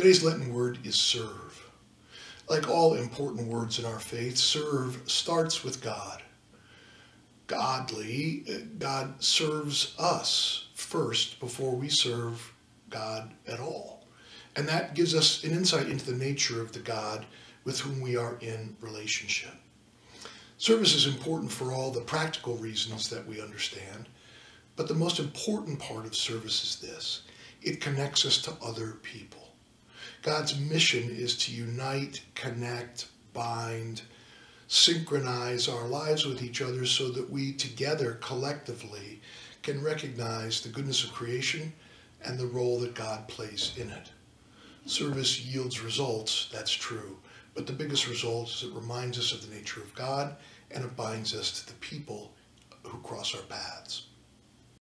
Today's Lenten word is serve. Like all important words in our faith, serve starts with God. Godly, uh, God serves us first before we serve God at all. And that gives us an insight into the nature of the God with whom we are in relationship. Service is important for all the practical reasons that we understand, but the most important part of service is this it connects us to other people. God's mission is to unite, connect, bind, synchronize our lives with each other so that we together collectively can recognize the goodness of creation and the role that God plays in it. Service yields results, that's true, but the biggest result is it reminds us of the nature of God and it binds us to the people who cross our paths.